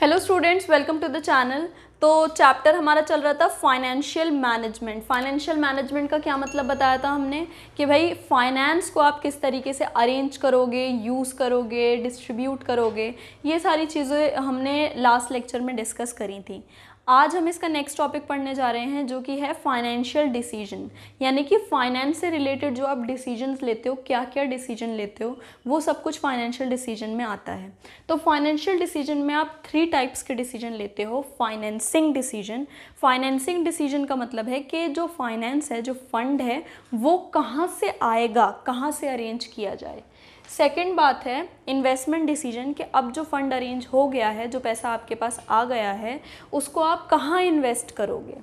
Hello students welcome to the channel तो chapter हमारा चल रहा था फाइनेंशियल मैनेजमेंट फाइनेंशियल मैनेजमेंट का क्या मतलब बताया था हमने? कि भाई फाइनेंस को आप किस तरीके से अरेंज करोगे यूज़ करोगे डिस्ट्रीब्यूट करोगे? ये सारी चीज़ें हमने लास्ट लेक्चर में डिस्कस करी थी। आज हम इसका नेक्स्ट टॉपिक पढ़ने जा रहे हैं, जो कि है फाइनेंशियल डिसीज़न यानी कि फाइनेंस से रिलेटेड जो आप डिसीज़न लेते हो क्या क्या डिसीज़न लेते हो, वो सब कुछ फाइनेंशियल डिसीज़न में आता है। तो फाइनेंशियल डिसीज़न में आप थ्री टाइप्स के डिसीज़न लेते हो फाइनेंसिंग डिसीज़न फाइनेंसिंग डिसीज़न का मतलब है कि जो फाइनेंस है, जो फंड है, वो कहाँ से आएगा, कहाँ से अरेंज किया जाए। सेकेंड बात है इन्वेस्टमेंट डिसीज़न कि अब जो फंड अरेंज हो गया है, जो पैसा आपके पास आ गया है, उसको आप कहाँ इन्वेस्ट करोगे?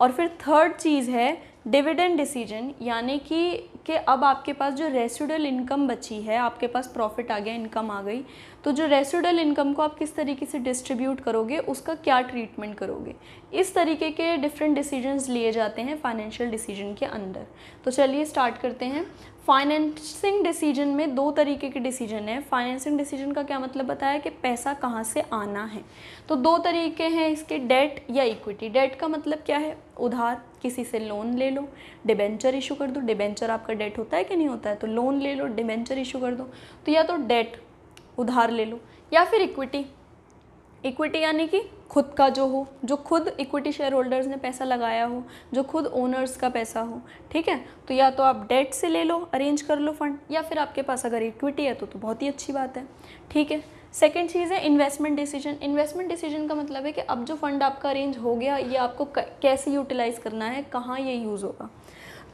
और फिर थर्ड चीज़ है डिविडेंड डिसीज़न यानी कि कि अब आपके पास जो रेसिडल इनकम बची है, आपके पास प्रॉफिट आ गया इनकम आ गई तो जो रेसिडल इनकम को आप किस तरीके से डिस्ट्रीब्यूट करोगे, उसका क्या ट्रीटमेंट करोगे? इस तरीके के डिफरेंट डिसीजंस लिए जाते हैं फाइनेंशियल डिसीज़न के अंदर। तो चलिए स्टार्ट करते हैं। फाइनेंसिंग डिसीज़न में दो तरीके के डिसीज़न है। फाइनेंसिंग डिसीज़न का क्या मतलब बताया कि पैसा कहाँ से आना है? तो दो तरीके हैं इसके डेट या इक्विटी डेट का मतलब क्या है? उधार, किसी से लोन ले लो। डिबेंचर इशू कर दो। डिबेंचर आपका डेट होता है कि नहीं होता है? तो लोन ले लो डिबेंचर इशू कर दो। तो या तो डेट उधार ले लो। या फिर इक्विटी इक्विटी यानी कि खुद का जो हो, जो खुद इक्विटी शेयर होल्डर्स ने पैसा लगाया हो, जो खुद ओनर्स का पैसा हो, ठीक है? तो या तो आप डेट से ले लो अरेंज कर लो फंड या फिर आपके पास अगर इक्विटी है तो तो बहुत ही अच्छी बात है, ठीक है? सेकेंड चीज़ है इन्वेस्टमेंट डिसीज़न इन्वेस्टमेंट डिसीज़न का मतलब है कि अब जो फंड आपका अरेंज हो गया, ये आपको कैसे यूटिलाइज़ करना है, कहाँ ये यूज़ होगा?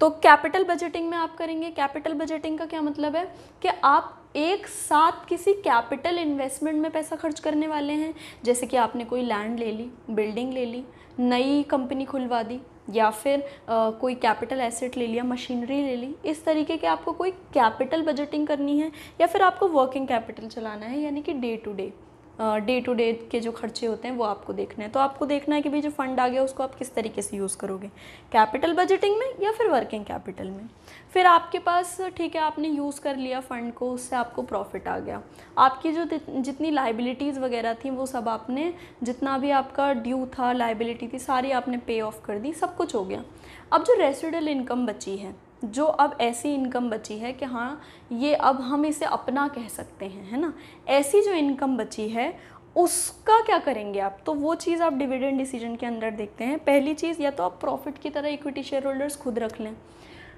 तो कैपिटल बजटिंग में आप करेंगे। कैपिटल बजटिंग का क्या मतलब है कि आप एक साथ किसी कैपिटल इन्वेस्टमेंट में पैसा खर्च करने वाले हैं? जैसे कि आपने कोई लैंड ले ली बिल्डिंग ले ली नई कंपनी खुलवा दी या फिर आ, कोई कैपिटल एसेट ले लिया मशीनरी ले ली इस तरीके के आपको कोई कैपिटल बजटिंग करनी है या फिर आपको वर्किंग कैपिटल चलाना है यानी कि day to day day to day के जो खर्चे होते हैं वो आपको देखना है। तो आपको देखना है कि भाई जो फंड आ गया, उसको आप किस तरीके से यूज़ करोगे? कैपिटल बजटिंग में या फिर वर्किंग कैपिटल में? फिर आपके पास, ठीक है, आपने यूज़ कर लिया फ़ंड को, उससे आपको प्रॉफिट आ गया। आपकी जो जितनी लाइबिलिटीज़ वगैरह थी, वो सब आपने, जितना भी आपका ड्यू था लाइबिलिटी थी, सारी आपने पे ऑफ़ कर दी, सब कुछ हो गया। अब जो रेसिडल इनकम बची है जो अब ऐसी इनकम बची है कि हाँ ये अब हम इसे अपना कह सकते हैं, है ना? ऐसी जो इनकम बची है, उसका क्या करेंगे आप? तो वो चीज़ आप डिविडेंड डिसीज़न के अंदर देखते हैं। पहली चीज़, या तो आप प्रॉफिट की तरह इक्विटी शेयर होल्डर्स खुद रख लें।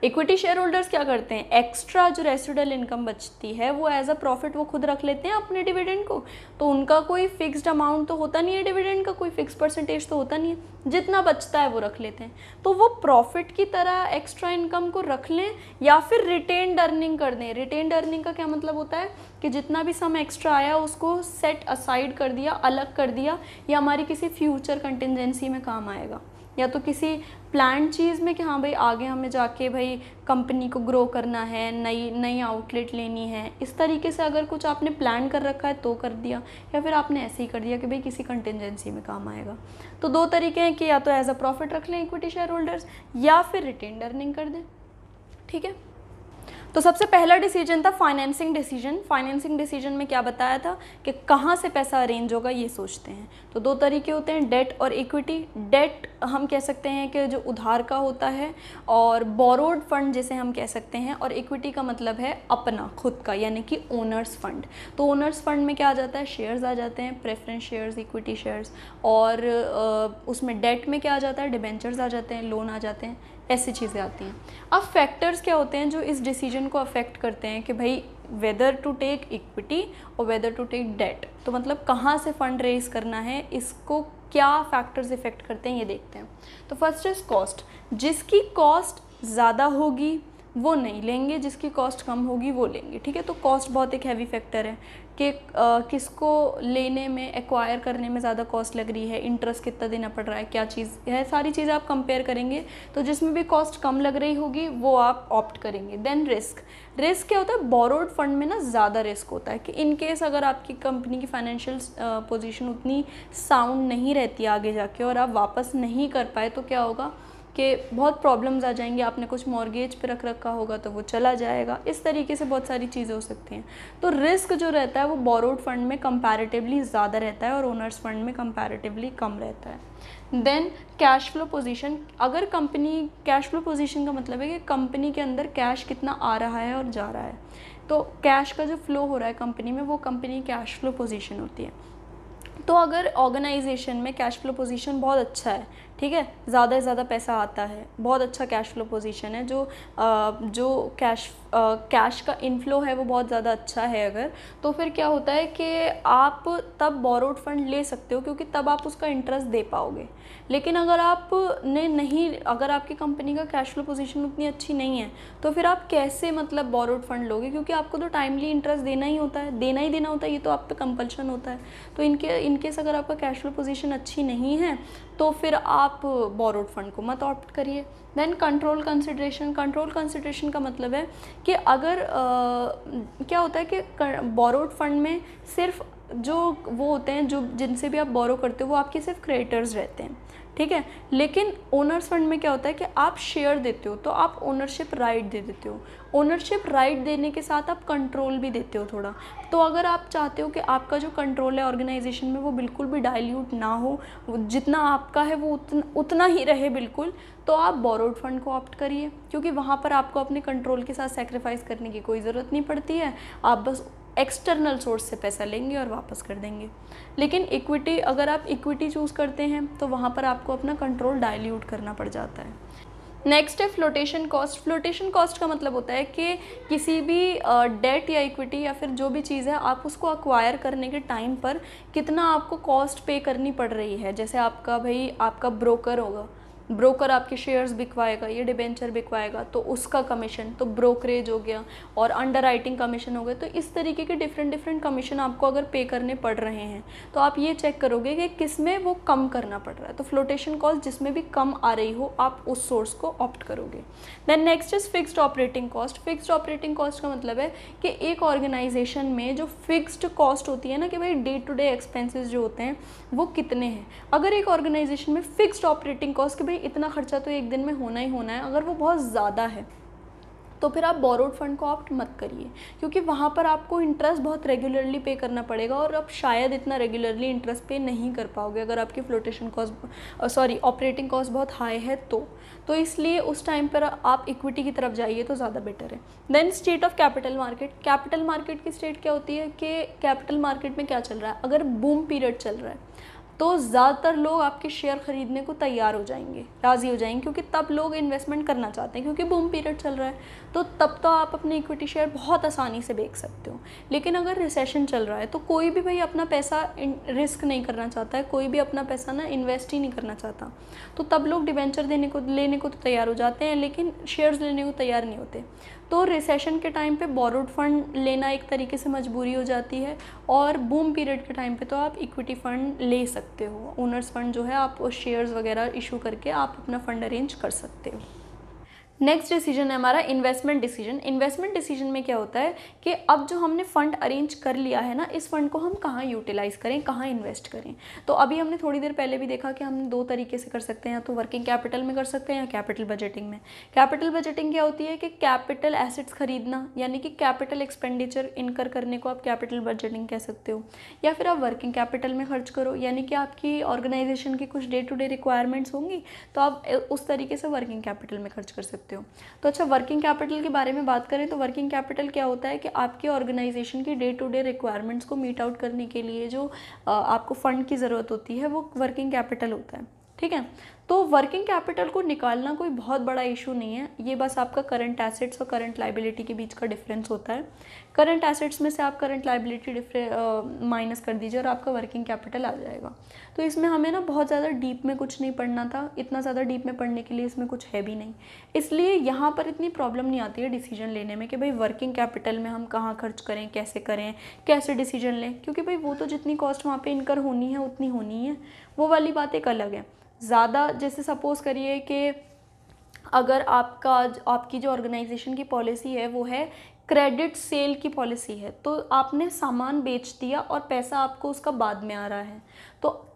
इक्विटी शेयर होल्डर्स क्या करते हैं? एक्स्ट्रा जो रेसिडल इनकम बचती है, वो एज अ प्रॉफिट वो खुद रख लेते हैं अपने डिविडेंड को। तो उनका कोई फिक्स्ड अमाउंट तो होता नहीं है डिविडेंड का, कोई फिक्स परसेंटेज तो होता नहीं है। जितना बचता है वो रख लेते हैं। तो वो प्रॉफिट की तरह एक्स्ट्रा इनकम को रख लें या फिर रिटेन्ड अर्निंग कर दें। रिटेन्ड अर्निंग का क्या मतलब होता है? कि जितना भी सम एक्स्ट्रा आया, उसको सेट असाइड कर दिया, अलग कर दिया, या हमारी किसी फ्यूचर कंटिजेंसी में काम आएगा। या तो किसी प्लान चीज़ में कि हाँ भाई आगे हमें जाके भाई कंपनी को ग्रो करना है, नई नई आउटलेट लेनी है। इस तरीके से अगर कुछ आपने प्लान कर रखा है तो कर दिया, या फिर आपने ऐसे ही कर दिया कि भाई किसी कंटेंजेंसी में काम आएगा। तो दो तरीके हैं कि या तो एज अ प्रॉफिट रख लें इक्विटी शेयर होल्डर्स या फिर रिटेन अर्निंग कर दें। ठीक है? तो सबसे पहला डिसीज़न था फाइनेंसिंग डिसीज़न फाइनेंसिंग डिसीज़न में क्या बताया था कि कहाँ से पैसा अरेंज होगा, ये सोचते हैं। तो दो तरीके होते हैं डेट और इक्विटी डेट हम कह सकते हैं कि जो उधार का होता है और बोरोड फंड जिसे हम कह सकते हैं, और इक्विटी का मतलब है अपना, खुद का, यानी कि ओनर्स फंड तो ओनर्स फंड में क्या आ जाता है? शेयर्स आ जाते हैं प्रेफरेंस शेयर्स इक्विटी शेयर्स और उसमें डेट में क्या आ जाता है? डिबेंचर्स आ जाते हैं लोन आ जाते हैं. ऐसी चीज़ें आती हैं। अब फैक्टर्स क्या होते हैं जो इस डिसीज़न को अफेक्ट करते हैं कि भाई वेदर टू टेक इक्विटी और वेदर टू टेक डेट तो मतलब कहाँ से फंड रेज करना है, इसको क्या फैक्टर्स इफ़ेक्ट करते हैं, ये देखते हैं। तो फ़र्स्ट इज़ कॉस्ट जिसकी कॉस्ट ज़्यादा होगी वो नहीं लेंगे, जिसकी कॉस्ट कम होगी वो लेंगे, ठीक है? तो कॉस्ट बहुत एक हैवी फैक्टर है कि किसको लेने में एक्वायर करने में ज़्यादा कॉस्ट लग रही है इंटरेस्ट कितना देना पड़ रहा है, क्या चीज़ है, सारी चीज़ें आप कंपेयर करेंगे तो जिसमें भी कॉस्ट कम लग रही होगी, वो आप ऑप्ट करेंगे। देन रिस्क रिस्क क्या होता है? बोरोड फंड में ना ज़्यादा रिस्क होता है कि इन केस अगर आपकी कंपनी की फाइनेंशियल पोजिशन उतनी साउंड नहीं रहती आगे जाके और आप वापस नहीं कर पाए तो क्या होगा? कि बहुत प्रॉब्लम्स आ जाएँगी, आपने कुछ मॉर्गेज पे रख रखा होगा तो वो चला जाएगा। इस तरीके से बहुत सारी चीज़ें हो सकती हैं। तो रिस्क जो रहता है वो बोरोड फंड में कंपैरेटिवली ज़्यादा रहता है और ओनर्स फंड में कंपैरेटिवली कम रहता है। देन कैश फ्लो पोजीशन अगर कंपनी कैश फ्लो पोजीशन का मतलब है कि कंपनी के अंदर कैश कितना आ रहा है और जा रहा है। तो कैश का जो फ्लो हो रहा है कंपनी में, वो कंपनी कैश फ्लो पोजीशन होती है। तो अगर ऑर्गेनाइजेशन में कैश फ्लो पोजीशन बहुत अच्छा है ठीक है? ज़्यादा से ज़्यादा पैसा आता है। बहुत अच्छा कैश फ्लो पोजीशन है। जो आ, जो कैश आ, कैश का इनफ्लो है वो बहुत ज़्यादा अच्छा है अगर। तो फिर क्या होता है कि आप तब बोरोड फंड ले सकते हो क्योंकि तब आप उसका इंटरेस्ट दे पाओगे। लेकिन अगर आप ने नहीं अगर आपकी कंपनी का कैश फ्लो पोजीशन उतनी अच्छी नहीं है तो फिर आप कैसे मतलब बोरोड फंड लोगे? क्योंकि आपको तो टाइमली इंटरेस्ट देना ही होता है। देना ही देना होता है ये तो आप पे कंपल्शन होता है। तो इनके इनकेस अगर आपका कैश फ्लो पोजीशन अच्छी नहीं है तो फिर आप बोरोड फंड को मत ऑप्ट करिए। Then control consideration control consideration का मतलब है कि अगर आ, क्या होता है कि बोरोड फंड में सिर्फ़ जो वो होते हैं जो जिनसे भी आप बोरो करते हो वो आपके सिर्फ़ क्रिएटर्स रहते हैं। ठीक है? लेकिन ओनर्स फंड में क्या होता है कि आप शेयर देते हो तो आप ओनरशिप राइट दे देते हो। ओनरशिप राइट देने के साथ आप कंट्रोल भी देते हो थोड़ा। तो अगर आप चाहते हो कि आपका जो कंट्रोल है ऑर्गेनाइजेशन में वो बिल्कुल भी डाइल्यूट ना हो जितना आपका है वो उतना उतना ही रहे बिल्कुल तो आप बोरोड फंड को ऑप्ट करिए। क्योंकि वहाँ पर आपको अपने कंट्रोल के साथ सेक्रीफाइस करने की कोई ज़रूरत नहीं पड़ती है। आप बस एक्सटर्नल सोर्स से पैसा लेंगे और वापस कर देंगे। लेकिन इक्विटी अगर आप इक्विटी चूज़ करते हैं तो वहाँ पर आपको अपना कंट्रोल डाइल्यूट करना पड़ जाता है। नेक्स्ट है फ्लोटेशन कॉस्ट फ्लोटेशन कॉस्ट का मतलब होता है कि किसी भी डेट या इक्विटी या फिर जो भी चीज़ है, आप उसको अक्वायर करने के टाइम पर कितना आपको कॉस्ट पे करनी पड़ रही है। जैसे आपका भाई, आपका ब्रोकर होगा। ब्रोकर आपके शेयर्स बिकवाएगा, ये डिबेंचर बिकवाएगा तो उसका कमीशन तो ब्रोकरेज हो गया और अंडर राइटिंग कमीशन हो गया तो इस तरीके के डिफरेंट डिफरेंट कमीशन आपको अगर पे करने पड़ रहे हैं तो आप ये चेक करोगे कि किसमें वो कम करना पड़ रहा है। तो फ्लोटेशन कॉस्ट जिसमें भी कम आ रही हो, आप उस सोर्स को ऑप्ट करोगे। Then next is fixed operating cost fixed operating cost का मतलब है कि एक ऑर्गेनाइजेशन में जो फिक्स्ड कॉस्ट होती है ना कि भाई डे टू डे एक्सपेंसिस जो होते हैं, वो कितने हैं? अगर एक ऑर्गेनाइजेशन में फिक्स्ड ऑपरेटिंग कॉस्ट के भाई इतना खर्चा तो एक दिन में होना ही होना है, अगर वो बहुत ज़्यादा है तो फिर आप बोरोड फंड को ऑप्ट मत करिए, क्योंकि वहाँ पर आपको इंटरेस्ट बहुत रेगुलरली पे करना पड़ेगा और आप शायद इतना रेगुलरली इंटरेस्ट पे नहीं कर पाओगे, अगर आपकी flotation cost sorry operating cost बहुत हाई है तो। तो इसलिए उस टाइम पर आप इक्विटी की तरफ़ जाइए तो ज़्यादा बेटर है। Then state of capital market capital market की स्टेट क्या होती है कि कैपिटल मार्केट में क्या चल रहा है? अगर बूम पीरियड चल रहा है तो ज़्यादातर लोग आपके शेयर ख़रीदने को तैयार हो जाएँगे, राज़ी हो जाएँगे, क्योंकि तब लोग इन्वेस्टमेंट करना चाहते हैं, क्योंकि बूम पीरियड चल रहा है। तो तब तो आप अपने इक्विटी शेयर बहुत आसानी से बेच सकते हो। लेकिन अगर रिसेशन चल रहा है तो कोई भी भाई अपना पैसा रिस्क नहीं करना चाहता है, कोई भी अपना पैसा ना इन्वेस्ट ही नहीं करना चाहता। तो तब लोग डिवेंचर देने को, लेने को तो तैयार हो जाते हैं, लेकिन शेयर्स लेने को तैयार नहीं होते। तो रिसेशन के टाइम पे बोरोड फंड लेना एक तरीके से मजबूरी हो जाती है, और बूम पीरियड के टाइम पे तो आप इक्विटी फ़ंड ले सकते हो। ओनर्स फंड जो है, आप शेयर्स वगैरह इशू करके आप अपना फ़ंड अरेंज कर सकते हो। नेक्स्ट डिसीज़न है हमारा इन्वेस्टमेंट डिसीज़न इन्वेस्टमेंट डिसीज़न में क्या होता है कि अब जो हमने फ़ंड अरेंज कर लिया है ना, इस फंड को हम कहाँ यूटिलाइज़ करें, कहाँ इन्वेस्ट करें? तो अभी हमने थोड़ी देर पहले भी देखा कि हम दो तरीके से कर सकते हैं, या तो वर्किंग कैपिटल में कर सकते हैं, या कैपिटल बजटिंग में. कैपिटल बजटिंग क्या होती है कि कैपिटल एसेट्स खरीदना, यानी कि कैपिटल एक्सपेंडिचर इनकर करने को आप कैपिटल बजटिंग कह सकते हो. या फिर आप वर्किंग कैपिटल में खर्च करो, यानी कि आपकी ऑर्गेनाइजेशन की कुछ डे टू डे रिक्वायरमेंट्स होंगी तो आप उस तरीके से वर्किंग कैपिटल में खर्च कर सकते हो। तो अच्छा वर्किंग कैपिटल के बारे में बात करें तो वर्किंग कैपिटल क्या होता है कि आपके ऑर्गेनाइजेशन की डे टू डे रिक्वायरमेंट्स को मीट आउट करने के लिए जो आपको फ़ंड की ज़रूरत होती है, वो वर्किंग कैपिटल होता है। ठीक है? तो वर्किंग कैपिटल को निकालना कोई बहुत बड़ा इशू नहीं है। ये बस आपका करंट एसेट्स और करंट लाइबिलिटी के बीच का डिफरेंस होता है। करंट एसेट्स में से आप करंट लाइबिलिटी माइनस कर दीजिए और आपका वर्किंग कैपिटल आ जाएगा। तो इसमें हमें ना बहुत ज़्यादा डीप में कुछ नहीं पढ़ना था। इतना ज़्यादा डीप में पढ़ने के लिए इसमें कुछ है भी नहीं। इसलिए यहाँ पर इतनी प्रॉब्लम नहीं आती है डिसीज़न लेने में कि भाई वर्किंग कैपिटल में हम कहाँ खर्च करें, कैसे करें, कैसे डिसीज़न लें? क्योंकि भाई वो तो जितनी कॉस्ट वहाँ पर इनकर होनी है, उतनी होनी है। वो वाली बात एक अलग है। ज़्यादा जैसे सपोज़ करिए कि अगर आपका आपकी जो ऑर्गेनाइजेशन की पॉलिसी है, वो है क्रेडिट सेल की पॉलिसी है तो आपने सामान बेच दिया और पैसा आपको उसका बाद में आ रहा है।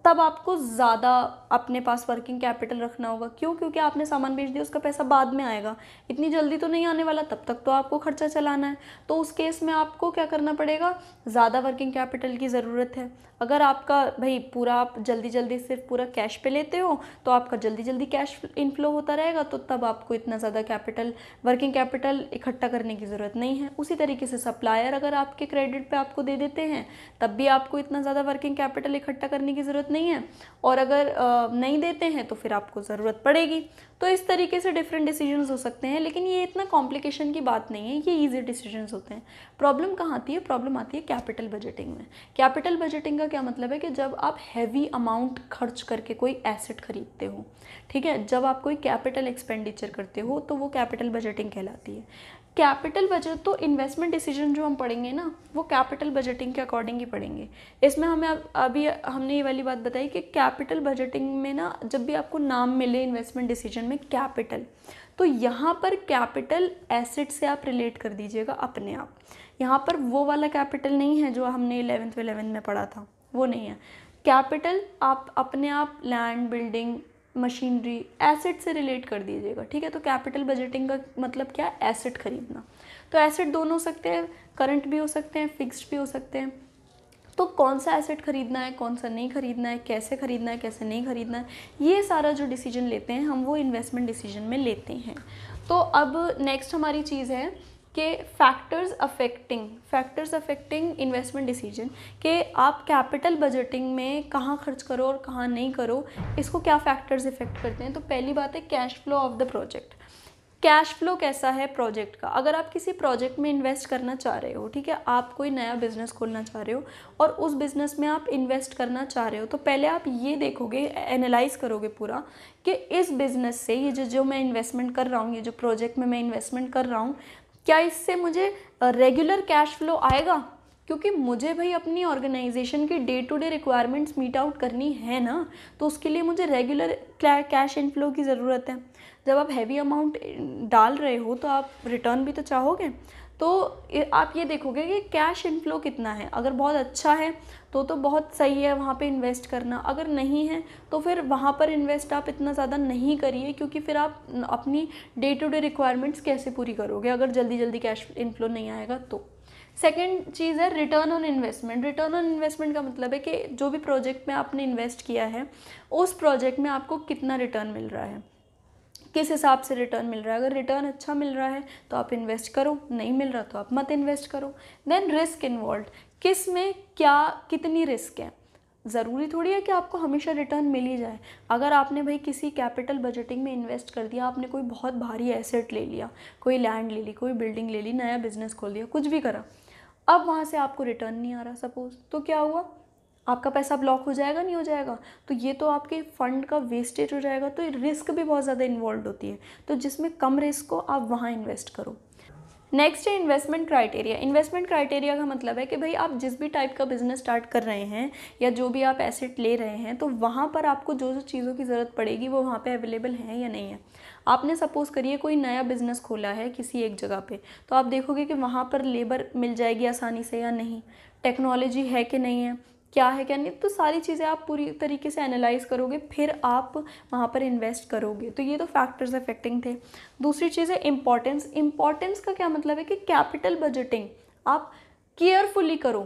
तब आपको ज़्यादा अपने पास वर्किंग कैपिटल रखना होगा। क्यों? क्योंकि आपने सामान बेच दिया, उसका पैसा बाद में आएगा। इतनी जल्दी तो नहीं आने वाला, तब तक तो आपको खर्चा चलाना है। तो उस केस में आपको क्या करना पड़ेगा? ज़्यादा वर्किंग कैपिटल की ज़रूरत है। अगर आपका, भाई, पूरा आप जल्दी जल्दी सिर्फ़ पूरा कैश पे लेते हो तो आपका जल्दी जल्दी कैश इनफ्लो होता रहेगा तो तब आपको इतना ज़्यादा कैपिटल वर्किंग कैपिटल इकट्ठा करने की ज़रूरत नहीं है। उसी तरीके से सप्लायर अगर आपके क्रेडिट पे आपको दे देते हैं, तब भी आपको इतना ज़्यादा वर्किंग कैपिटल इकट्ठा करने की ज़रूरत नहीं है। और अगर नहीं देते हैं तो फिर आपको ज़रूरत पड़ेगी। तो इस तरीके से डिफरेंट डिसीजंस हो सकते हैं, लेकिन ये इतना कॉम्प्लिकेशन की बात नहीं है, ये ईजी डिसीजंस होते हैं। प्रॉब्लम कहाँ आती है? प्रॉब्लम आती है कैपिटल बजटिंग में। कैपिटल बजटिंग का क्या मतलब है कि जब आप हैवी अमाउंट खर्च करके कोई एसेट खरीदते हो, ठीक है? जब आप कोई कैपिटल एक्सपेंडिचर करते हो तो वो कैपिटल बजटिंग कहलाती है। कैपिटल बजट तो इन्वेस्टमेंट डिसीज़न जो हम पढ़ेंगे ना, वो कैपिटल बजटिंग के अकॉर्डिंग ही पढ़ेंगे। इसमें हमें अब, अभी हमने ये वाली बात बताई कि कैपिटल बजटिंग में ना, जब भी आपको नाम मिले इन्वेस्टमेंट डिसीज़न में कैपिटल तो यहाँ पर कैपिटल एसेट से आप रिलेट कर दीजिएगा अपने आप। यहाँ पर वो वाला कैपिटल नहीं है जो हमने इलेवेंथ इलेवेंथ में पढ़ा था, वो नहीं है। कैपिटल आप अपने आप लैंड बिल्डिंग मशीनरी एसेट से रिलेट कर दीजिएगा, ठीक है? तो कैपिटल बजटिंग का मतलब क्या? है एसेट खरीदना। तो एसेट दोनों हो सकते हैं करंट भी हो सकते हैं फिक्स्ड भी हो सकते हैं। तो कौन सा एसेट खरीदना है, कौन सा नहीं खरीदना है, कैसे खरीदना है, कैसे नहीं खरीदना है, ये सारा जो डिसीज़न लेते हैं, हम वो इन्वेस्टमेंट डिसीज़न में लेते हैं। तो अब नेक्स्ट हमारी चीज़ है कि factors affecting factors affecting investment decision के आप कैपिटल बजटिंग में कहाँ खर्च करो और कहाँ नहीं करो, इसको क्या फैक्टर्स इफ़ेक्ट करते हैं? तो पहली बात है cash flow of the project cash flow कैसा है प्रोजेक्ट का? अगर आप किसी प्रोजेक्ट में इन्वेस्ट करना चाह रहे हो, ठीक है, आप कोई नया बिज़नेस खोलना चाह रहे हो और उस बिज़नेस में आप इन्वेस्ट करना चाह रहे हो तो पहले आप ये देखोगे एनालाइज करोगे पूरा कि इस बिज़नेस से ये जो जो मैं इन्वेस्टमेंट कर रहा हूँ, ये जो प्रोजेक्ट में मैं इन्वेस्टमेंट कर रहा हूँ क्या इससे मुझे रेगुलर कैश फ्लो आएगा? क्योंकि मुझे भाई अपनी ऑर्गेनाइजेशन की day to day requirements meet out करनी है ना तो उसके लिए मुझे रेगुलर कैश इनफ्लो की ज़रूरत है। जब आप हैवी अमाउंट डाल रहे हो तो आप रिटर्न भी तो चाहोगे तो आप ये देखोगे कि कैश इनफ्लो कितना है। अगर बहुत अच्छा है तो तो बहुत सही है वहाँ पे इन्वेस्ट करना। अगर नहीं है तो फिर वहाँ पर इन्वेस्ट आप इतना ज़्यादा नहीं करिए, क्योंकि फिर आप अपनी डे टू डे रिक्वायरमेंट्स कैसे पूरी करोगे, अगर जल्दी जल्दी कैश इनफ्लो नहीं आएगा तो। सेकेंड चीज़ है return on investment return on investment का मतलब है कि जो भी प्रोजेक्ट में आपने इन्वेस्ट किया है, उस प्रोजेक्ट में आपको कितना रिटर्न मिल रहा है। किस हिसाब से रिटर्न मिल रहा है? अगर रिटर्न अच्छा मिल रहा है तो आप इन्वेस्ट करो, नहीं मिल रहा तो आप मत इन्वेस्ट करो। देन रिस्क इन्वॉल्व किसमें क्या, कितनी रिस्क है? ज़रूरी थोड़ी है कि आपको हमेशा रिटर्न मिल ही जाए। अगर आपने भाई किसी कैपिटल बजटिंग में इन्वेस्ट कर दिया, आपने कोई बहुत भारी एसेट ले लिया, कोई लैंड ले ली, कोई बिल्डिंग ले ली, नया बिज़नेस खोल दिया, कुछ भी करा, अब वहाँ से आपको रिटर्न नहीं आ रहा सपोज़ तो क्या हुआ? आपका पैसा ब्लॉक हो जाएगा, नहीं हो जाएगा। तो ये तो आपके फंड का वेस्टेज हो जाएगा तो रिस्क भी बहुत ज़्यादा इन्वॉल्व होती है। तो जिसमें कम रिस्क हो, आप वहाँ इन्वेस्ट करो। नेक्स्ट है इन्वेस्टमेंट क्राइटेरिया। इन्वेस्टमेंट क्राइटेरिया का मतलब है कि भाई आप जिस भी टाइप का बिज़नेस स्टार्ट कर रहे हैं या जो भी आप एसेट ले रहे हैं तो वहाँ पर आपको जो जो चीज़ों की ज़रूरत पड़ेगी, वो वहाँ पे अवेलेबल है या नहीं है। आपने सपोज़ करिए कोई नया बिज़नेस खोला है किसी एक जगह पे तो आप देखोगे कि वहाँ पर लेबर मिल जाएगी आसानी से या नहीं। टेक्नोलॉजी है कि नहीं है? क्या है क्या नहीं तो सारी चीज़ें आप पूरी तरीके से एनालाइज करोगे, फिर आप वहाँ पर इन्वेस्ट करोगे। तो ये तो फैक्टर्स अफेक्टिंग थे। दूसरी चीज़ है इम्पॉर्टेंस इंपॉर्टेंस का क्या मतलब है कि कैपिटल बजटिंग आप केयरफुली करो।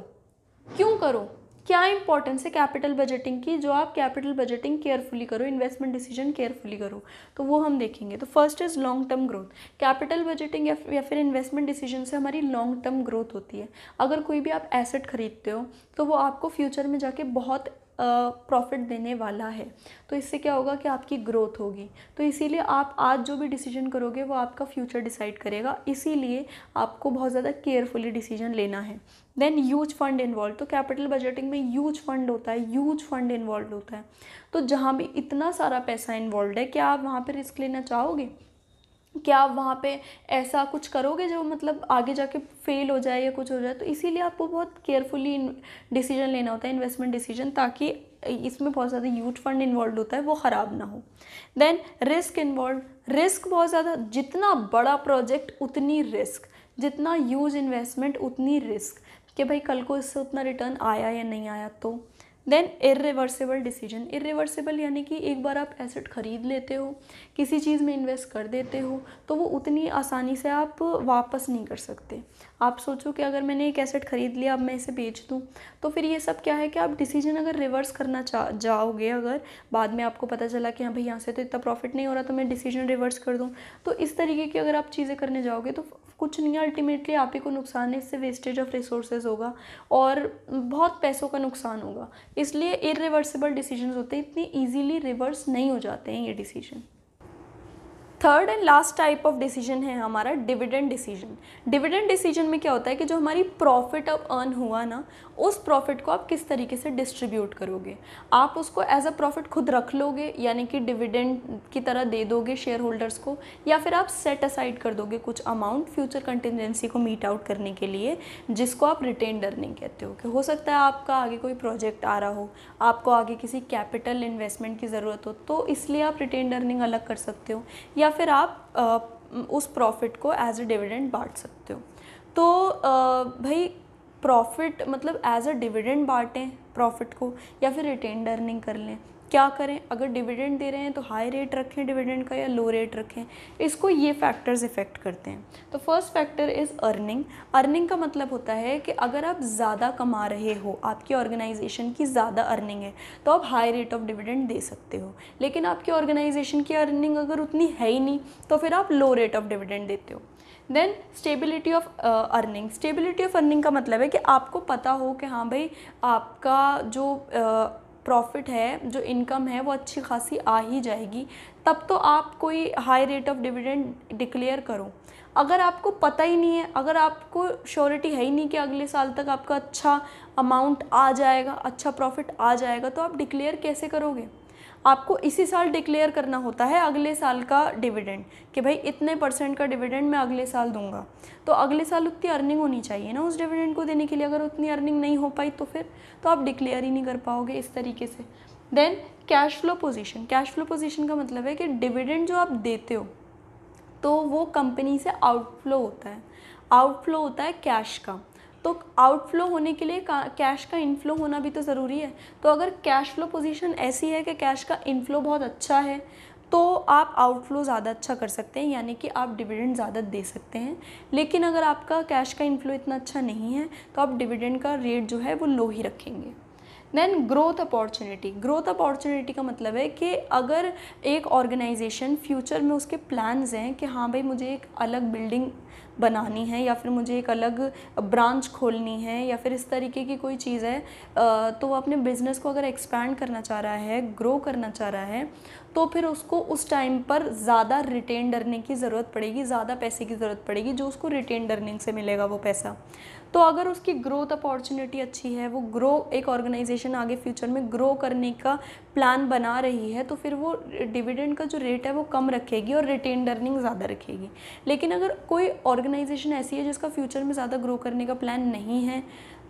क्यों करो? क्या इंपॉर्टेंस है कैपिटल बजटिंग की? जो आप कैपिटल बजटिंग केयरफुली करो इन्वेस्टमेंट डिसीज़न केयरफुली करो तो वो हम देखेंगे। तो first is long term growth capital budgeting या, फिर इन्वेस्टमेंट डिसीज़न से हमारी लॉन्ग टर्म ग्रोथ होती है। अगर कोई भी आप एसेट खरीदते हो तो वो आपको फ्यूचर में जाके बहुत प्रॉफिट देने वाला है। तो इससे क्या होगा कि आपकी ग्रोथ होगी। तो इसीलिए आप आज जो भी डिसीज़न करोगे वो आपका फ्यूचर डिसाइड करेगा। इसीलिए आपको बहुत ज़्यादा केयरफुली डिसीज़न लेना है। Then use fund involve. तो कैपिटल बजटिंग में यूज़ फंड होता है यूज़ फंड इन्वॉल्व होता है। तो जहाँ भी इतना सारा पैसा इन्वॉल्व है, क्या आप वहाँ पर रिस्क लेना चाहोगे? क्या आप वहाँ पे ऐसा कुछ करोगे जो मतलब आगे जाके फेल हो जाए या कुछ हो जाए? तो इसीलिए आपको बहुत केयरफुली डिसीज़न लेना होता है, इन्वेस्टमेंट डिसीज़न, ताकि इसमें बहुत ज़्यादा यूथ फंड इन्वॉल्व होता है, वो ख़राब ना हो। Then risk involve. रिस्क बहुत ज़्यादा, जितना बड़ा प्रोजेक्ट उतनी रिस्क, जितना यूज़ इन्वेस्टमेंट उतनी रिस्क। कि भाई कल को इससे उतना रिटर्न आया या नहीं आया तो देन इरिवर्सिबल डिसीज़न इरिवर्सिबल यानी कि एक बार आप एसेट खरीद लेते हो, किसी चीज़ में इन्वेस्ट कर देते हो तो वो उतनी आसानी से आप वापस नहीं कर सकते। आप सोचो कि अगर मैंने एक एसेट खरीद लिया, अब मैं इसे बेच दूँ। तो फिर ये सब क्या है कि आप डिसीज़न अगर रिवर्स करना चाह जाओगे अगर, बाद में आपको पता चला कि हाँ भाई यहाँ से तो इतना प्रॉफिट नहीं हो रहा तो मैं डिसीज़न रिवर्स कर दूँ। तो इस तरीके की अगर आप चीज़ें करने जाओगे तो कुछ नहीं है अल्टीमेटली आप ही को नुकसान है, इससे वेस्टेज ऑफ़ रिसोर्सेज होगा और बहुत पैसों का नुकसान होगा। इसलिए इरिवर्सिबल डिसीज़न होते हैं, इतनी ईजीली रिवर्स नहीं हो जाते हैं ये decision third and last type of decision है हमारा डिविडेंड डिसीज़न डिविडेंड डिसीज़न में क्या होता है कि जो हमारी प्रॉफिट अब अर्न हुआ ना, उस प्रॉफिट को आप किस तरीके से डिस्ट्रीब्यूट करोगे? आप उसको एज अ प्रॉफिट खुद रख लोगे, यानी कि डिविडेंड की तरह दे दोगे शेयर होल्डर्स को, या फिर आप सेट असाइड कर दोगे कुछ अमाउंट फ्यूचर कंटिजेंसी को मीट आउट करने के लिए, जिसको आप रिटेन अर्निंग कहते हो कि हो सकता है आपका आगे कोई प्रोजेक्ट आ रहा हो, आपको आगे किसी कैपिटल इन्वेस्टमेंट की ज़रूरत हो तो इसलिए आप रिटेन अर्निंग अलग कर सकते हो, या या फिर आप आ, उस प्रॉफिट को एज अ डिविडेंड बांट सकते हो। तो आ, भाई प्रॉफिट मतलब एज अ डिविडेंड बांटें प्रॉफिट को या फिर रिटेन अर्निंग कर लें। क्या करें? अगर डिविडेंड दे रहे हैं तो हाई रेट रखें डिविडेंड का या लो रेट रखें। इसको ये फैक्टर्स इफ़ेक्ट करते हैं। तो first factor is earning earning का मतलब होता है कि अगर आप ज़्यादा कमा रहे हो आपकी ऑर्गेनाइजेशन की ज़्यादा अर्निंग है तो आप हाई रेट ऑफ़ डिविडेंड दे सकते हो। लेकिन आपकी ऑर्गेनाइजेशन की अर्निंग अगर उतनी है ही नहीं तो फिर आप लो रेट ऑफ़ डिविडेंड देते हो। Then stability of earning stability of earning का मतलब है कि आपको पता हो कि हाँ भाई आपका जो uh, प्रॉफिट है, जो इनकम है, वो अच्छी खासी आ ही जाएगी। तब तो आप कोई high rate of dividend declare करो। अगर आपको पता ही नहीं है, अगर आपको श्योरिटी है ही नहीं कि अगले साल तक आपका अच्छा अमाउंट आ जाएगा अच्छा प्रॉफिट आ जाएगा तो आप डिक्लेयर कैसे करोगे? आपको इसी साल डिक्लेयर करना होता है अगले साल का डिविडेंड कि भाई इतने परसेंट का डिविडेंड मैं अगले साल दूँगा। तो अगले साल उतनी अर्निंग होनी चाहिए ना उस डिविडेंड को देने के लिए। अगर उतनी अर्निंग नहीं हो पाई तो फिर तो आप डिक्लेयर ही नहीं कर पाओगे इस तरीके से। Then cash flow position cash flow position का मतलब है कि डिविडेंड जो आप देते हो तो वो कंपनी से आउटफ्लो होता है। आउटफ्लो होता है कैश का। तो आउटफ्लो होने के लिए कैश का इनफ्लो होना भी तो ज़रूरी है। तो अगर कैश फ्लो पोजीशन ऐसी है कि कैश का इनफ्लो बहुत अच्छा है तो आप आउटफ्लो ज़्यादा अच्छा कर सकते हैं, यानी कि आप डिविडेंड ज़्यादा दे सकते हैं। लेकिन अगर आपका कैश का इनफ्लो इतना अच्छा नहीं है तो आप डिविडेंड का रेट जो है वो लो ही रखेंगे। Then growth opportunity growth opportunity का मतलब है कि अगर एक ऑर्गेनाइजेशन फ्यूचर में उसके प्लान्स हैं कि हाँ भाई मुझे एक अलग बिल्डिंग बनानी है या फिर मुझे एक अलग ब्रांच खोलनी है या फिर इस तरीके की कोई चीज़ है तो वो अपने बिज़नेस को अगर एक्सपैंड करना चाह रहा है ग्रो करना चाह रहा है तो फिर उसको उस टाइम पर ज़्यादा रिटेन अर्निंग की ज़रूरत पड़ेगी, ज़्यादा पैसे की ज़रूरत पड़ेगी, जो उसको रिटेन अर्निंग से मिलेगा वो पैसा। तो अगर उसकी ग्रोथ अपॉर्चुनिटी अच्छी है, वो ग्रो एक ऑर्गेनाइजेशन आगे फ्यूचर में ग्रो करने का प्लान बना रही है तो फिर वो डिविडेंड का जो रेट है वो कम रखेगी और रिटेन अर्निंग ज़्यादा रखेगी। लेकिन अगर कोई ऑर्गेनाइजेशन ऐसी है जिसका फ्यूचर में ज़्यादा ग्रो करने का प्लान नहीं है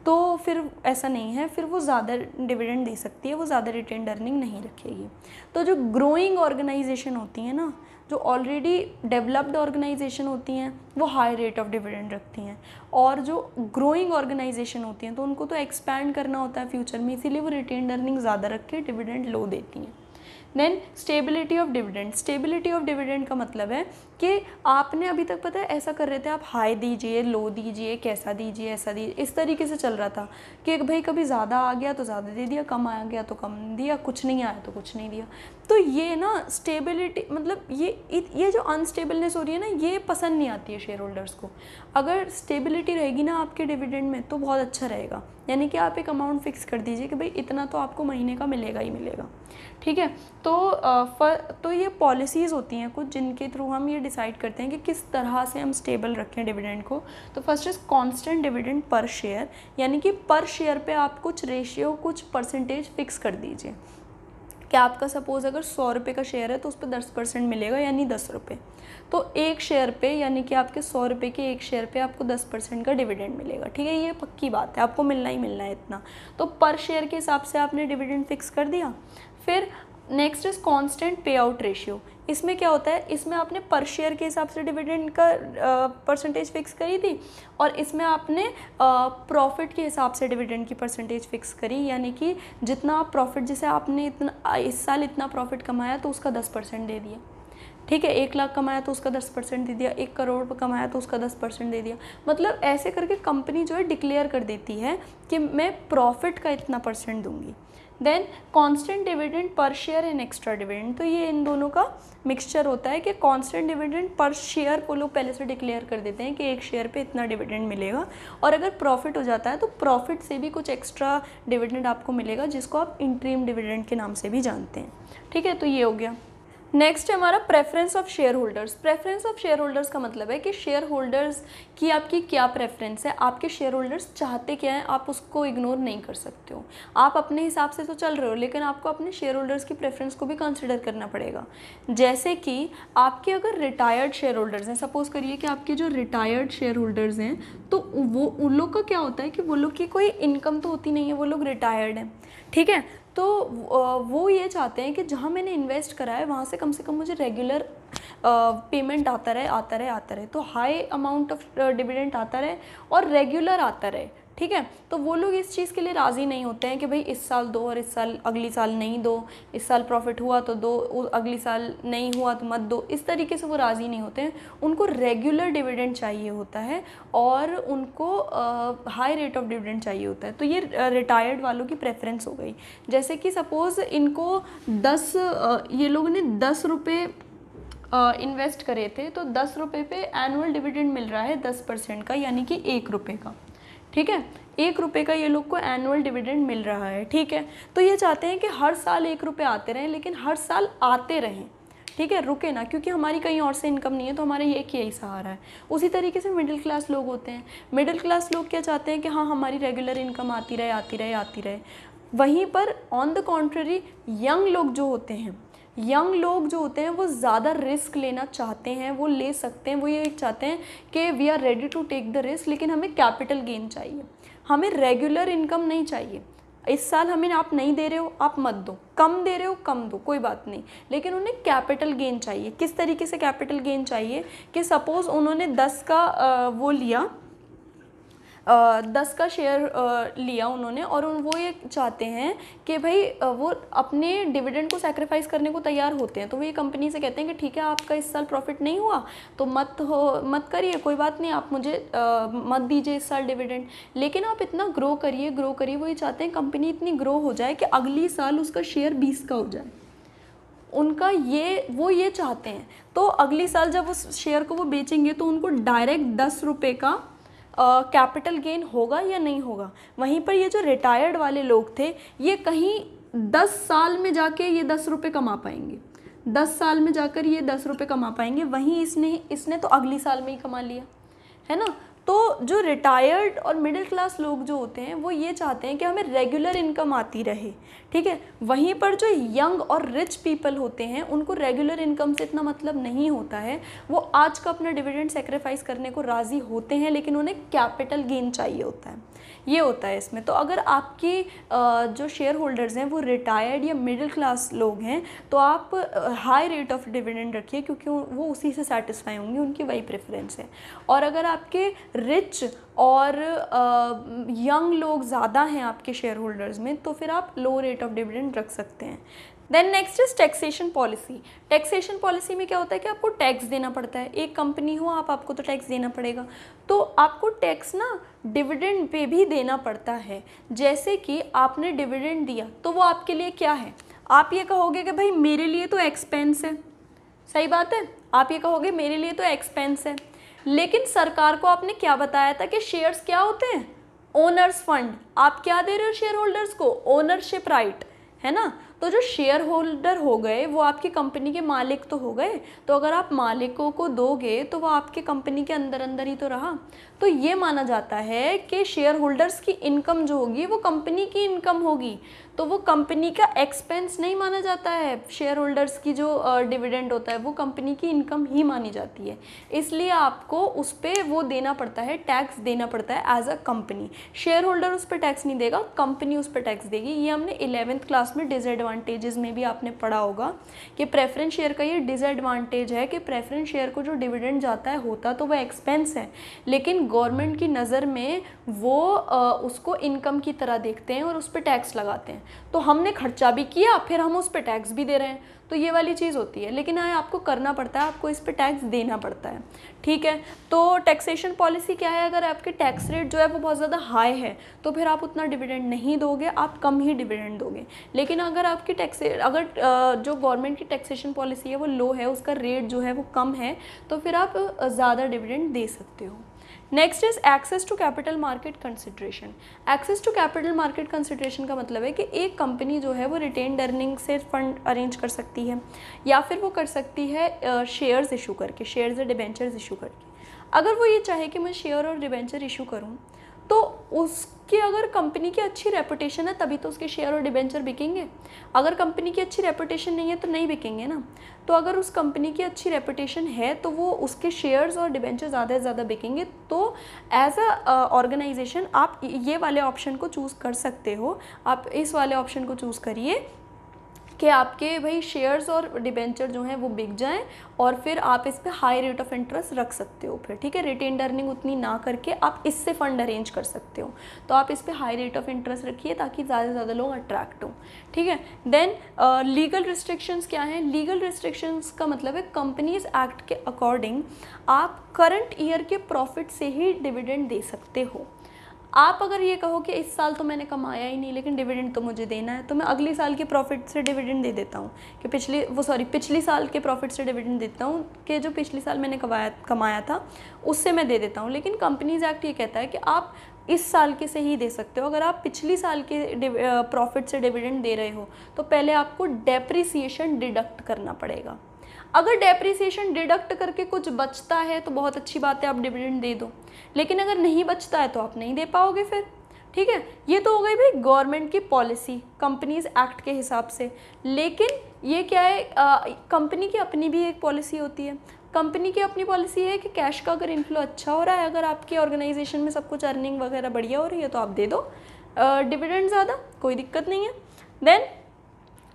तो फिर ऐसा नहीं है, फिर वो ज़्यादा डिविडेंड दे सकती है, वो ज़्यादा रिटेन अर्निंग नहीं रखेगी। तो जो ग्रोइंग ऑर्गेनाइजेशन होती है ना, जो ऑलरेडी डेवलप्ड ऑर्गेनाइजेशन होती हैं, वो हाई रेट ऑफ़ डिविडेंड रखती हैं। और जो ग्रोइंग ऑर्गेनाइजेशन होती हैं तो उनको तो एक्सपैंड करना होता है फ्यूचर में, इसीलिए वो रिटेन अर्निंग ज़्यादा रख के डिविडेंड लो देती हैं। Then stability of dividend stability of dividend का मतलब है कि आपने अभी तक पता है ऐसा कर रहे थे, आप हाई दीजिए, लो दीजिए, कैसा दीजिए, ऐसा दीजिए, इस तरीके से चल रहा था कि भाई कभी ज़्यादा आ गया तो ज़्यादा दे दिया, कम आ गया तो कम दिया, कुछ नहीं आया तो कुछ नहीं दिया। तो ये ना स्टेबिलिटी मतलब ये ये जो अनस्टेबलनेस हो रही है ना, ये पसंद नहीं आती है शेयर होल्डर्स को। अगर स्टेबिलिटी रहेगी ना आपके डिविडेंड में तो बहुत अच्छा रहेगा। यानी कि आप एक अमाउंट फिक्स कर दीजिए कि भाई इतना तो आपको महीने का मिलेगा ही मिलेगा। ठीक है? तो फर तो ये पॉलिसीज़ होती हैं कुछ जिनके थ्रू हम ये डिसाइड करते हैं कि किस तरह से हम स्टेबल रखें डिविडेंड को। तो first is constant dividend per share यानी कि पर शेयर पे आप कुछ रेशियो कुछ परसेंटेज फिक्स कर दीजिए। कि आपका सपोज़ अगर सौ रुपये का शेयर है तो उस पर दस परसेंट मिलेगा, यानी दस रुपये तो एक शेयर पे, यानी कि आपके सौ रुपये के एक शेयर पे आपको दस परसेंट का डिविडेंड मिलेगा, ठीक है? ये पक्की बात है, आपको मिलना ही मिलना है इतना। तो पर शेयर के हिसाब से आपने डिविडेंड फिक्स कर दिया। फिर next is constant payout ratio इसमें क्या होता है? इसमें आपने पर शेयर के हिसाब से डिविडेंड का परसेंटेज फिक्स करी थी और इसमें आपने प्रॉफिट के हिसाब से डिविडेंड की परसेंटेज फिक्स करी, यानी कि जितना आप प्रॉफिट जैसे आपने इतना, इस साल इतना प्रॉफिट कमाया तो उसका दस परसेंट दे दिया। ठीक है? एक लाख कमाया तो उसका दस परसेंट दे दिया, एक करोड़ कमाया तो उसका दस परसेंट दे दिया। मतलब ऐसे करके कंपनी जो है डिक्लेयर कर देती है कि मैं प्रॉफिट का इतना परसेंट दूँगी। Then constant dividend per share and extra dividend तो ये इन दोनों का मिक्सचर होता है कि कांस्टेंट डिविडेंड पर शेयर को लोग पहले से डिक्लेयर कर देते हैं कि एक शेयर पे इतना डिविडेंड मिलेगा। और अगर प्रॉफिट हो जाता है तो प्रॉफिट से भी कुछ एक्स्ट्रा डिविडेंड आपको मिलेगा, जिसको आप इंट्रीम डिविडेंड के नाम से भी जानते हैं। ठीक है तो ये हो गया। नेक्स्ट है हमारा preference of shareholders preference of shareholders का मतलब है कि शेयर होल्डर्स की आपकी क्या प्रेफरेंस है? आपके शेयर होल्डर्स चाहते क्या हैं? आप उसको इग्नोर नहीं कर सकते हो। आप अपने हिसाब से तो चल रहे हो, लेकिन आपको अपने शेयर होल्डर्स की प्रेफरेंस को भी कंसिडर करना पड़ेगा। जैसे कि आपके अगर रिटायर्ड शेयर होल्डर्स हैं सपोज़ करिए कि आपके जो रिटायर्ड शेयर होल्डर्स हैं तो वो, उन लोग का क्या होता है कि वो लोग की कोई इनकम तो होती नहीं है, वो लोग रिटायर्ड हैं। ठीक है? तो वो ये चाहते हैं कि जहाँ मैंने इन्वेस्ट करा है, वहाँ से कम से कम मुझे रेगुलर पेमेंट आता रहे आता रहे आता रहे। तो हाई अमाउंट ऑफ़ डिविडेंट आता रहे और रेगुलर आता रहे। ठीक है? तो वो लोग इस चीज़ के लिए राज़ी नहीं होते हैं कि भाई इस साल दो और इस साल अगली साल नहीं दो, इस साल प्रॉफिट हुआ तो दो अगली साल नहीं हुआ तो मत दो। इस तरीके से वो राज़ी नहीं होते हैं। उनको रेगुलर डिविडेंड चाहिए होता है और उनको हाई रेट ऑफ़ डिविडेंड चाहिए होता है। तो ये रिटायर्ड वालों की प्रेफरेंस हो गई। जैसे कि सपोज़ इनको दस ये लोगों ने दस रुपये इन्वेस्ट करे थे तो दस रुपये पे एनुअल डिविडेंड मिल रहा है दस परसेंट का, यानी कि एक रुपये का। ठीक है? एक रुपये का ये लोग को एनुअल डिविडेंड मिल रहा है, ठीक है? तो ये चाहते हैं कि हर साल एक रुपये आते रहें, लेकिन हर साल आते रहें, ठीक है? रुके ना, क्योंकि हमारी कहीं और से इनकम नहीं है तो हमारे एक यही सहारा है। उसी तरीके से मिडिल क्लास लोग होते हैं। मिडिल क्लास लोग क्या चाहते हैं कि हाँ हमारी रेगुलर इनकम आती रहे आती रहे आती रहे। वहीं पर ऑन द कॉन्ट्ररी यंग लोग जो होते हैं यंग लोग जो होते हैं, वो ज़्यादा रिस्क लेना चाहते हैं, वो ले सकते हैं, वो ये चाहते हैं कि we are ready to take the risk लेकिन हमें कैपिटल गेन चाहिए। हमें रेगुलर इनकम नहीं चाहिए। इस साल हमें आप नहीं दे रहे हो, आप मत दो। कम दे रहे हो, कम दो, कोई बात नहीं। लेकिन उन्हें कैपिटल गेन चाहिए। किस तरीके से कैपिटल गेन चाहिए कि सपोज़ उन्होंने दस का वो लिया दस का शेयर लिया उन्होंने और उन वो ये चाहते हैं कि भाई वो अपने डिविडेंड को सेक्रीफाइस करने को तैयार होते हैं। तो वो ये कंपनी से कहते हैं कि ठीक है आपका इस साल प्रॉफिट नहीं हुआ तो मत हो मत करिए कोई बात नहीं आप मुझे आ, मत दीजिए इस साल डिविडेंड लेकिन आप इतना ग्रो करिए ग्रो करिए वो ये चाहते हैं कंपनी इतनी ग्रो हो जाए कि अगली साल उसका शेयर बीस का हो जाए। उनका ये वो ये चाहते हैं। तो अगली साल जब उस शेयर को वो बेचेंगे तो उनको डायरेक्ट दस रुपये का कैपिटल गेन होगा या नहीं होगा? वहीं पर ये जो रिटायर्ड वाले लोग थे, ये कहीं दस साल में जाके ये दस रुपये कमा पाएँगे। दस साल में जाकर ये दस रुपये कमा पाएँगे, वहीं इसने इसने तो अगली साल में ही कमा लिया। है ना? तो जो रिटायर्ड और मिडिल क्लास लोग जो होते हैं, वो ये चाहते हैं कि हमें रेगुलर इनकम आती रहे, ठीक है? वहीं पर जो यंग और रिच पीपल होते हैं, उनको रेगुलर इनकम से इतना मतलब नहीं होता है। वो आज का अपना डिविडेंड सेक्रीफाइस करने को राज़ी होते हैं, लेकिन उन्हें कैपिटल गेन चाहिए होता है। ये होता है इसमें। तो अगर आपकी जो शेयर होल्डर्स हैं वो रिटायर्ड या मिडिल क्लास लोग हैं तो आप हाई रेट ऑफ़ डिविडेंड रखिए क्योंकि वो उसी से सेटिस्फाई होंगे, उनकी वही प्रेफरेंस है। और अगर आपके रिच और यंग लोग ज़्यादा हैं आपके शेयर होल्डर्स में तो फिर आप लो रेट ऑफ़ डिविडेंड रख सकते हैं। Then next is taxation policy taxation policy में क्या होता है कि आपको टैक्स देना पड़ता है। एक कंपनी हो, आप, आपको तो टैक्स देना पड़ेगा। तो आपको टैक्स ना डिविडेंड पे भी देना पड़ता है। जैसे कि आपने डिविडेंड दिया तो वो आपके लिए क्या है? आप ये कहोगे कि भाई मेरे लिए तो एक्सपेंस है। सही बात है? आप ये कहोगे मेरे लिए तो एक्सपेंस है। लेकिन सरकार को आपने क्या बताया था कि शेयर्स क्या होते हैं? ओनर्स फंड आप क्या दे रहे हो शेयर होल्डर्स को? ओनरशिप राइट है ना? तो जो शेयर होल्डर हो गए, वो आपकी कंपनी के मालिक तो हो गए तो अगर आप मालिकों को दोगे तो वो आपके कंपनी के अंदर अंदर ही तो रहा। तो ये माना जाता है कि शेयर होल्डर्स की इनकम जो होगी, वो कंपनी की इनकम होगी। तो वो कंपनी का एक्सपेंस नहीं माना जाता है। शेयर होल्डर्स की जो डिविडेंड होता है, वो कंपनी की इनकम ही मानी जाती है। इसलिए आपको उस पर वो देना पड़ता है टैक्स देना पड़ता है as a company share holder उस पर टैक्स नहीं देगा कंपनी उस पर टैक्स देगी। ये हमने इलेवेंथ क्लास में डिसएडवांटेजेस में भी आपने पढ़ा होगा कि प्रेफरेंस शेयर का ये डिसएडवांटेज है कि प्रेफरेंस शेयर को जो डिविडेंड जाता है, होता तो वह एक्सपेंस है। लेकिन गवर्नमेंट की नज़र में वो आ, उसको इनकम की तरह देखते हैं और उस पर टैक्स लगाते हैं। तो हमने खर्चा भी किया फिर हम उस पर टैक्स भी दे रहे हैं। तो ये वाली चीज़ होती है। लेकिन हाँ आपको करना पड़ता है आपको इस पर टैक्स देना पड़ता है। ठीक है? तो टैक्सेशन पॉलिसी क्या है? अगर आपके टैक्स रेट जो है वो बहुत ज़्यादा हाई है तो फिर आप उतना डिविडेंड नहीं दोगे, आप कम ही डिविडेंड दोगे। लेकिन अगर आपकी टैक्स अगर जो गवर्नमेंट की टैक्सेशन पॉलिसी है वो लो है, उसका रेट जो है वो कम है तो फिर आप ज़्यादा डिविडेंड दे सकते हो। Next is access to capital market consideration access to capital market consideration का मतलब है कि एक कंपनी जो है वो रिटेन अर्निंग से फंड अरेंज कर सकती है, या फिर वो कर सकती है शेयर्स इशू करके शेयर्स या डिबेंचर्स इशू करके अगर वो ये चाहे कि मैं शेयर और डिबेंचर इशू करूँ तो उसकी अगर कंपनी की अच्छी रेपुटेशन है, तभी तो उसके शेयर और डिबेंचर बिकेंगे। अगर कंपनी की अच्छी रेपुटेशन नहीं है तो नहीं बिकेंगे ना। तो अगर उस कंपनी की अच्छी रेपुटेशन है तो वो उसके शेयर्स और डिबेंचर ज़्यादा से ज़्यादा बिकेंगे। तो एज अ ऑर्गेनाइजेशन आप ये वाले ऑप्शन को चूज़ कर सकते हो। आप इस वाले ऑप्शन को चूज़ करिए। कि आपके भाई शेयर्स और डिबेंचर जो हैं वो बिक जाएँ और फिर आप इस पर हाई रेट ऑफ़ इंटरेस्ट रख सकते हो फिर, ठीक है? रिटेन अर्निंग उतनी ना करके आप इससे फ़ंड अरेंज कर सकते हो। तो आप इस पर हाई रेट ऑफ़ इंटरेस्ट रखिए ताकि ज़्यादा से ज़्यादा लोग अट्रैक्ट हों, ठीक है? देन लीगल रिस्ट्रिक्शंस क्या हैं? लीगल रिस्ट्रिक्शंस का मतलब है कंपनीज़ एक्ट के अकॉर्डिंग आप करंट ईयर के प्रॉफिट से ही डिविडेंड दे सकते हो। आप अगर ये कहो कि इस साल तो मैंने कमाया ही नहीं, लेकिन डिविडेंड तो मुझे देना है तो मैं अगले साल के प्रॉफिट से डिविडेंड दे देता हूँ। कि पिछले, वो सॉरी पिछली साल के प्रॉफिट से डिविडेंड देता हूँ कि जो पिछले साल मैंने कमाया कमाया था, उससे मैं दे देता हूँ। लेकिन कंपनीज़ एक्ट ये कहता है कि आप इस साल के से ही दे सकते हो। अगर आप पिछली साल के प्रॉफिट से डिविडेंड दे रहे हो तो पहले आपको डेप्रिसिएशन डिडक्ट करना पड़ेगा। अगर डेप्रिसिएशन डिडक्ट करके कुछ बचता है तो बहुत अच्छी बात है, आप डिविडेंड दे दो। लेकिन अगर नहीं बचता है तो आप नहीं दे पाओगे फिर। ठीक है? ये तो हो गई भाई गवर्नमेंट की पॉलिसी कंपनीज़ एक्ट के हिसाब से। लेकिन ये क्या है कंपनी की अपनी भी एक पॉलिसी होती है। कंपनी की अपनी पॉलिसी है कि कैश का अगर इनफ्लो अच्छा हो रहा है, अगर आपकी ऑर्गेनाइजेशन में सब कुछ अर्निंग वगैरह बढ़िया हो रही है तो आप दे दो। डिविडेंड ज़्यादा, कोई दिक्कत नहीं है। Then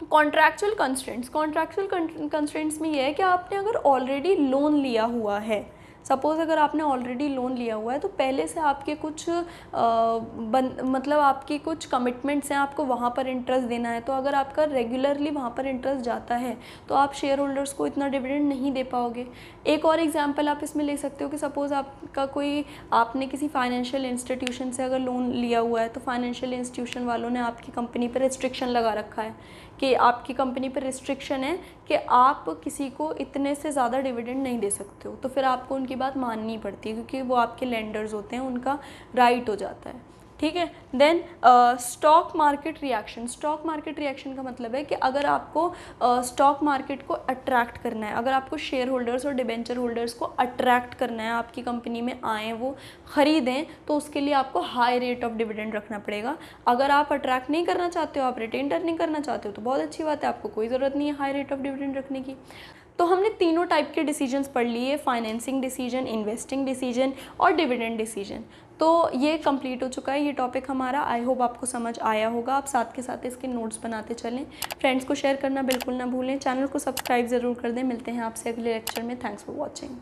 contractual constants contractual constants में ये है कि आपने अगर ऑलरेडी लोन लिया हुआ है सपोज़ अगर आपने ऑलरेडी लोन लिया हुआ है तो पहले से आपके कुछ आ, बन, मतलब आपकी कुछ कमिटमेंट्स हैं आपको वहाँ पर इंटरेस्ट देना है तो अगर आपका रेगुलरली वहाँ पर इंटरेस्ट जाता है तो आप शेयर होल्डर्स को इतना डिविडेंड नहीं दे पाओगे। एक और एग्जांपल आप इसमें ले सकते हो कि सपोज़ आपका कोई आपने किसी फाइनेंशियल इंस्टीट्यूशन से अगर लोन लिया हुआ है तो फाइनेंशियल इंस्टीट्यूशन वालों ने आपकी कंपनी पर रिस्ट्रिक्शन लगा रखा है। कि आपकी कंपनी पर रिस्ट्रिक्शन है कि आप किसी को इतने से ज़्यादा डिविडेंड नहीं दे सकते हो। तो फिर आपको उनकी बात माननी पड़ती है क्योंकि वो आपके लैंडर्स होते हैं, उनका राइट हो जाता है। ठीक है? Then stock market reaction stock market reaction का मतलब है कि अगर आपको स्टॉक uh, मार्केट को अट्रैक्ट करना है अगर आपको शेयर होल्डर्स और डिबेंचर होल्डर्स को अट्रैक्ट करना है आपकी कंपनी में आएँ वो ख़रीदें तो उसके लिए आपको हाई रेट ऑफ़ डिविडेंड रखना पड़ेगा। अगर आप अट्रैक्ट नहीं करना चाहते हो आप रिटेन टर्निंग करना चाहते हो तो बहुत अच्छी बात है आपको कोई ज़रूरत नहीं है हाई रेट ऑफ़ डिविडेंड रखने की। तो हमने तीनों टाइप के डिसीजंस पढ़ लिए फाइनेंसिंग डिसीज़न इन्वेस्टिंग डिसीज़न और डिविडेंड डिसीज़न तो ये कंप्लीट हो चुका है ये टॉपिक हमारा. आई होप आपको समझ आया होगा. आप साथ के साथ इसके नोट्स बनाते चलें. फ्रेंड्स को शेयर करना बिल्कुल ना भूलें. चैनल को सब्सक्राइब ज़रूर कर दें. मिलते हैं आपसे अगले लेक्चर में. Thanks for watching